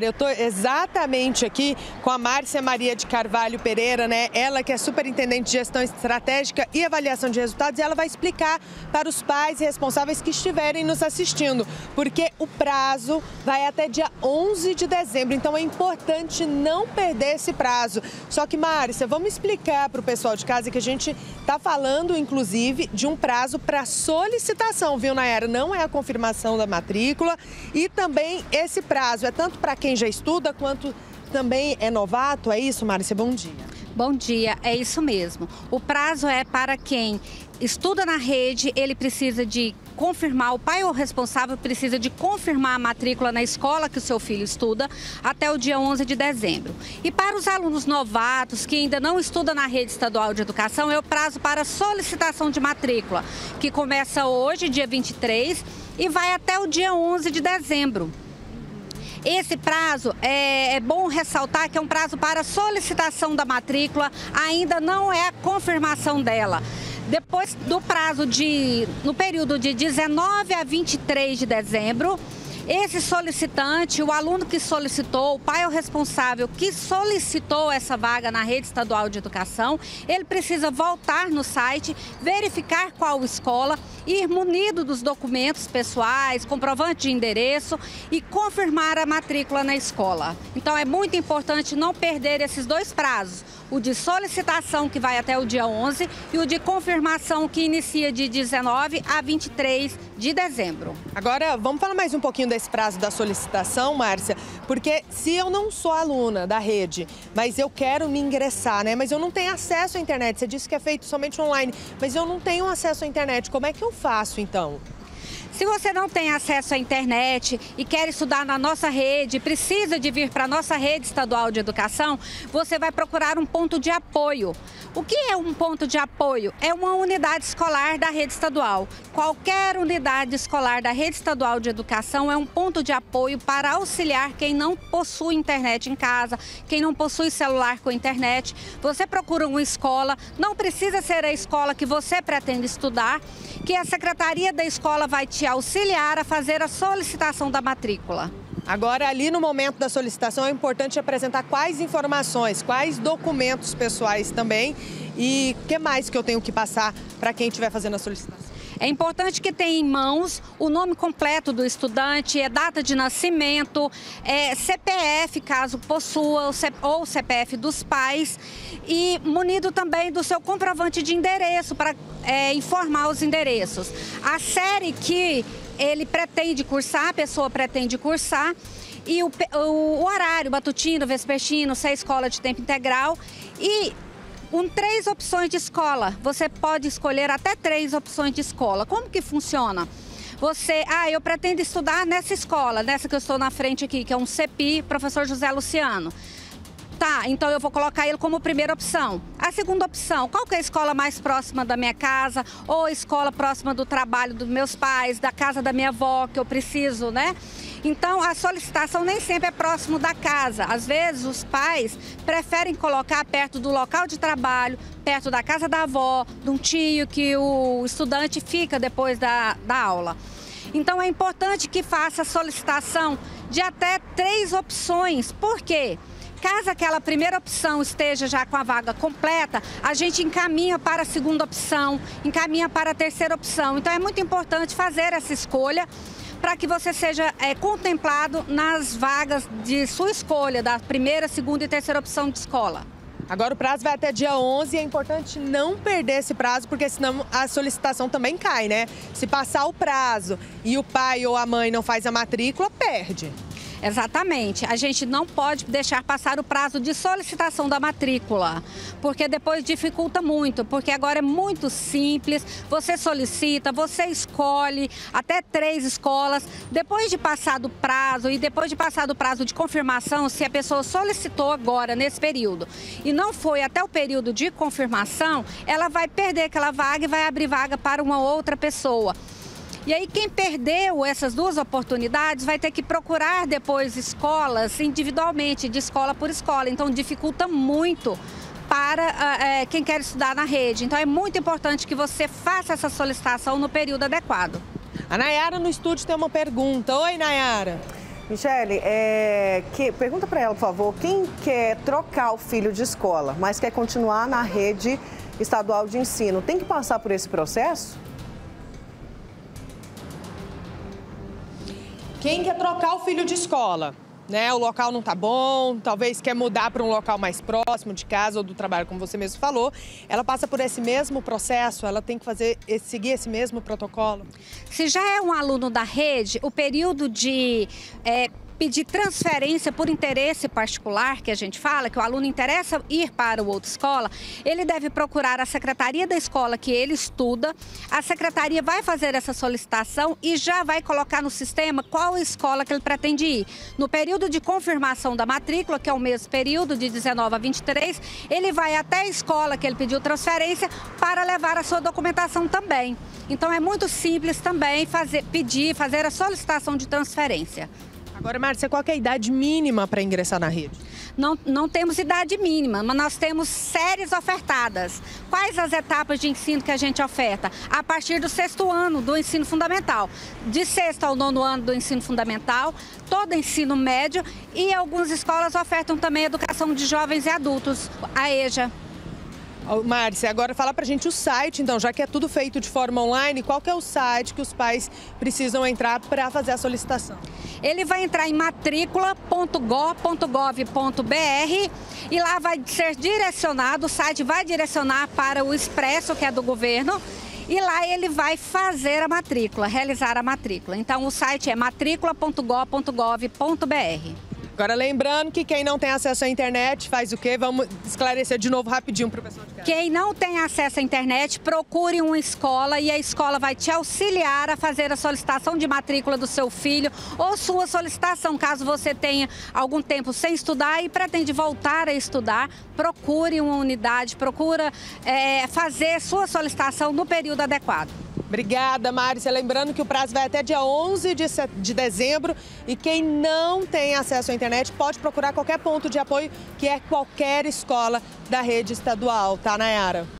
Eu estou exatamente aqui com a Márcia Maria de Carvalho Pereira, né? Ela que é superintendente de gestão estratégica e avaliação de resultados, e ela vai explicar para os pais e responsáveis que estiverem nos assistindo, porque o prazo vai até dia 11 de dezembro, então é importante não perder esse prazo. Só que, Márcia, vamos explicar para o pessoal de casa que a gente está falando, inclusive, de um prazo para solicitação, viu, Nayara? Não é a confirmação da matrícula e também esse prazo é tanto para quem já estuda quanto também é novato. É isso, Márcia? Bom dia. Bom dia, é isso mesmo. O prazo é para quem estuda na rede, ele precisa de confirmar, o pai ou responsável precisa de confirmar a matrícula na escola que o seu filho estuda até o dia 11 de dezembro. E para os alunos novatos que ainda não estudam na rede estadual de educação, é o prazo para solicitação de matrícula, que começa hoje, dia 23, e vai até o dia 11 de dezembro. Esse prazo é, é, bom ressaltar que é um prazo para solicitação da matrícula, ainda não é a confirmação dela. Depois do prazo de, no período de 19 a 23 de dezembro, esse solicitante, o aluno que solicitou, o pai ou responsável que solicitou essa vaga na rede estadual de educação, ele precisa voltar no site, verificar qual escola, ir munido dos documentos pessoais, comprovante de endereço e confirmar a matrícula na escola. Então é muito importante não perder esses dois prazos, o de solicitação que vai até o dia 11 e o de confirmação que inicia de 19 a 23 de dezembro. Agora, vamos falar mais um pouquinho desse prazo da solicitação, Márcia, porque se eu não sou aluna da rede, mas eu quero me ingressar, né? Mas eu não tenho acesso à internet. Você disse que é feito somente online, mas eu não tenho acesso à internet. Como é que eu faço então? Se você não tem acesso à internet e quer estudar na nossa rede, precisa de vir para a nossa rede estadual de educação, você vai procurar um ponto de apoio. O que é um ponto de apoio? É uma unidade escolar da rede estadual. Qualquer unidade escolar da rede estadual de educação é um ponto de apoio para auxiliar quem não possui internet em casa, quem não possui celular com internet. Você procura uma escola, não precisa ser a escola que você pretende estudar, que a secretaria da escola vai te auxiliar a fazer a solicitação da matrícula. Agora, ali no momento da solicitação, é importante apresentar quais informações, quais documentos pessoais também e o que mais que eu tenho que passar para quem estiver fazendo a solicitação. É importante que tenha em mãos o nome completo do estudante, é data de nascimento, é CPF, caso possua, ou CPF dos pais, e munido também do seu comprovante de endereço para é, informar os endereços. A série que ele pretende cursar, a pessoa pretende cursar, e o, o, o horário matutino, vespertino, se é escola de tempo integral e com três opções de escola. Você pode escolher até três opções de escola. Como que funciona? Você, ah, eu pretendo estudar nessa escola, nessa que eu estou na frente aqui, que é um CEPI, professor José Luciano. Tá, então eu vou colocar ele como primeira opção. A segunda opção, qual que é a escola mais próxima da minha casa ou escola próxima do trabalho dos meus pais, da casa da minha avó, que eu preciso, né? Então, a solicitação nem sempre é próximo da casa. Às vezes, os pais preferem colocar perto do local de trabalho, perto da casa da avó, de um tio que o estudante fica depois da, da aula. Então, é importante que faça solicitação de até três opções. Por quê? Caso aquela primeira opção esteja já com a vaga completa, a gente encaminha para a segunda opção, encaminha para a terceira opção. Então é muito importante fazer essa escolha para que você seja é, contemplado nas vagas de sua escolha, da primeira, segunda e terceira opção de escola. Agora o prazo vai até dia 11 e é importante não perder esse prazo, porque senão a solicitação também cai, né? Se passar o prazo e o pai ou a mãe não faz a matrícula, perde. Exatamente. A gente não pode deixar passar o prazo de solicitação da matrícula, porque depois dificulta muito, porque agora é muito simples. Você solicita, você escolhe até três escolas. Depois de passar do prazo e depois de passar do prazo de confirmação, se a pessoa solicitou agora nesse período e não foi até o período de confirmação, ela vai perder aquela vaga e vai abrir vaga para uma outra pessoa. E aí quem perdeu essas duas oportunidades vai ter que procurar depois escolas individualmente, de escola por escola. Então dificulta muito para é, quem quer estudar na rede. Então é muito importante que você faça essa solicitação no período adequado. A Nayara no estúdio tem uma pergunta. Oi, Nayara. Michele, é, que, pergunta para ela, por favor, quem quer trocar o filho de escola, mas quer continuar na rede estadual de ensino, tem que passar por esse processo? Quem quer trocar o filho de escola? Né, o local não tá bom, talvez quer mudar para um local mais próximo de casa ou do trabalho, como você mesmo falou. Ela passa por esse mesmo processo, ela tem que fazer seguir esse mesmo protocolo. Se já é um aluno da rede, o período de é, pedir transferência por interesse particular, que a gente fala, que o aluno interessa ir para outra escola, ele deve procurar a secretaria da escola que ele estuda. A secretaria vai fazer essa solicitação e já vai colocar no sistema qual escola que ele pretende ir. No período de confirmação da matrícula, que é o mesmo período de 19 a 23, ele vai até a escola que ele pediu transferência para levar a sua documentação também. Então é muito simples também fazer, pedir, fazer a solicitação de transferência. Agora, Márcia, qual é a idade mínima para ingressar na rede? Não, não temos idade mínima, mas nós temos séries ofertadas. Quais as etapas de ensino que a gente oferta? A partir do sexto ano do ensino fundamental. De sexto ao nono ano do ensino fundamental, todo ensino médio e algumas escolas ofertam também educação de jovens e adultos, a EJA. Márcia, agora fala pra gente o site, então, já que é tudo feito de forma online, qual que é o site que os pais precisam entrar para fazer a solicitação? Ele vai entrar em matrícula.gov.br e lá vai ser direcionado, o site vai direcionar para o Expresso, que é do governo, e lá ele vai fazer a matrícula, realizar a matrícula. Então o site é matrícula.gov.br. Agora, lembrando que quem não tem acesso à internet faz o quê? Vamos esclarecer de novo rapidinho para o pessoal de casa. Quem não tem acesso à internet, procure uma escola e a escola vai te auxiliar a fazer a solicitação de matrícula do seu filho ou sua solicitação, caso você tenha algum tempo sem estudar e pretende voltar a estudar, procure uma unidade, procura é, fazer sua solicitação no período adequado. Obrigada, Márcia. Lembrando que o prazo vai até dia 11 de, de dezembro e quem não tem acesso à internet pode procurar qualquer ponto de apoio, que é qualquer escola da rede estadual, tá, Nayara?